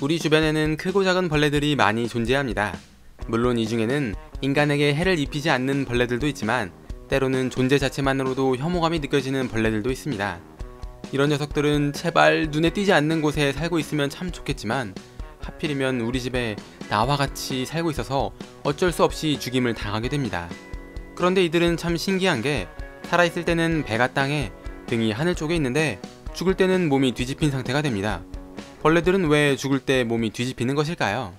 우리 주변에는 크고 작은 벌레들이 많이 존재합니다. 물론 이 중에는 인간에게 해를 입히지 않는 벌레들도 있지만 때로는 존재 자체만으로도 혐오감이 느껴지는 벌레들도 있습니다. 이런 녀석들은 제발 눈에 띄지 않는 곳에 살고 있으면 참 좋겠지만 하필이면 우리 집에 나와 같이 살고 있어서 어쩔 수 없이 죽임을 당하게 됩니다. 그런데 이들은 참 신기한 게 살아있을 때는 배가 땅에 등이 하늘 쪽에 있는데 죽을 때는 몸이 뒤집힌 상태가 됩니다. 벌레들은 왜 죽을 때 몸이 뒤집히는 것일까요?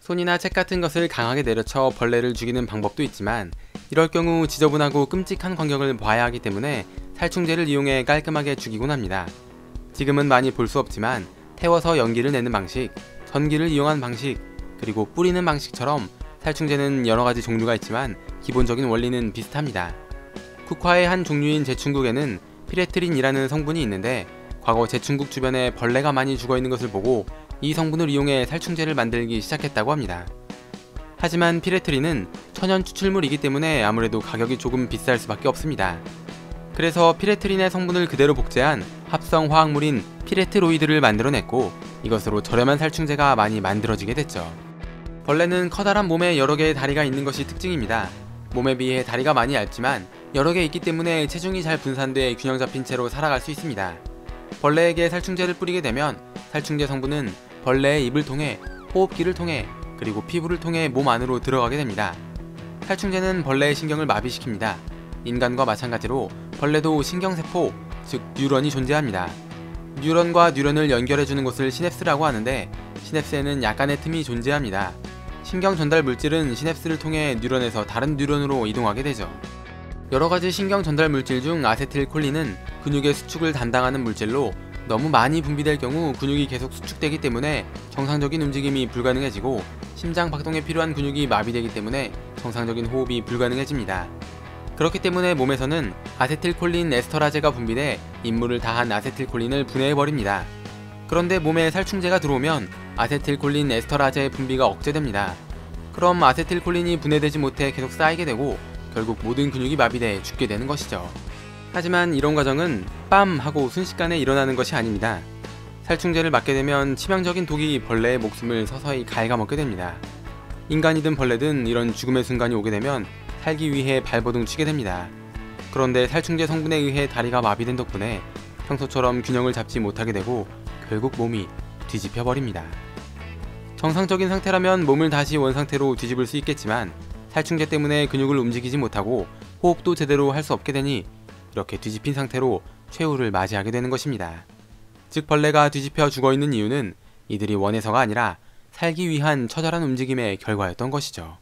손이나 책 같은 것을 강하게 내려쳐 벌레를 죽이는 방법도 있지만 이럴 경우 지저분하고 끔찍한 광경을 봐야 하기 때문에 살충제를 이용해 깔끔하게 죽이곤 합니다. 지금은 많이 볼 수 없지만 태워서 연기를 내는 방식, 전기를 이용한 방식, 그리고 뿌리는 방식처럼 살충제는 여러 가지 종류가 있지만 기본적인 원리는 비슷합니다. 국화의 한 종류인 제충국에는 피레트린이라는 성분이 있는데 과거 제충국 주변에 벌레가 많이 죽어 있는 것을 보고 이 성분을 이용해 살충제를 만들기 시작했다고 합니다. 하지만 피레트린은 천연 추출물이기 때문에 아무래도 가격이 조금 비쌀 수밖에 없습니다. 그래서 피레트린의 성분을 그대로 복제한 합성 화학물인 피레트로이드를 만들어냈고 이것으로 저렴한 살충제가 많이 만들어지게 됐죠. 벌레는 커다란 몸에 여러 개의 다리가 있는 것이 특징입니다. 몸에 비해 다리가 많이 얇지만 여러 개 있기 때문에 체중이 잘 분산돼 균형 잡힌 채로 살아갈 수 있습니다. 벌레에게 살충제를 뿌리게 되면 살충제 성분은 벌레의 입을 통해 호흡기를 통해 그리고 피부를 통해 몸 안으로 들어가게 됩니다. 살충제는 벌레의 신경을 마비시킵니다. 인간과 마찬가지로 벌레도 신경세포, 즉 뉴런이 존재합니다. 뉴런과 뉴런을 연결해주는 곳을 시냅스라고 하는데 시냅스에는 약간의 틈이 존재합니다. 신경 전달 물질은 시냅스를 통해 뉴런에서 다른 뉴런으로 이동하게 되죠. 여러 가지 신경 전달 물질 중 아세틸콜린은 근육의 수축을 담당하는 물질로 너무 많이 분비될 경우 근육이 계속 수축되기 때문에 정상적인 움직임이 불가능해지고 심장 박동에 필요한 근육이 마비되기 때문에 정상적인 호흡이 불가능해집니다. 그렇기 때문에 몸에서는 아세틸콜린 에스터라제가 분비돼 임무를 다한 아세틸콜린을 분해해버립니다. 그런데 몸에 살충제가 들어오면 아세틸콜린 에스터라제의 분비가 억제됩니다. 그럼 아세틸콜린이 분해되지 못해 계속 쌓이게 되고 결국 모든 근육이 마비돼 죽게 되는 것이죠. 하지만 이런 과정은 빰 하고 순식간에 일어나는 것이 아닙니다. 살충제를 맞게 되면 치명적인 독이 벌레의 목숨을 서서히 갉아먹게 됩니다. 인간이든 벌레든 이런 죽음의 순간이 오게 되면 살기 위해 발버둥 치게 됩니다. 그런데 살충제 성분에 의해 다리가 마비된 덕분에 평소처럼 균형을 잡지 못하게 되고 결국 몸이 뒤집혀 버립니다. 정상적인 상태라면 몸을 다시 원상태로 뒤집을 수 있겠지만 살충제 때문에 근육을 움직이지 못하고 호흡도 제대로 할 수 없게 되니 이렇게 뒤집힌 상태로 최후를 맞이하게 되는 것입니다. 즉 벌레가 뒤집혀 죽어 있는 이유는 이들이 원해서가 아니라 살기 위한 처절한 움직임의 결과였던 것이죠.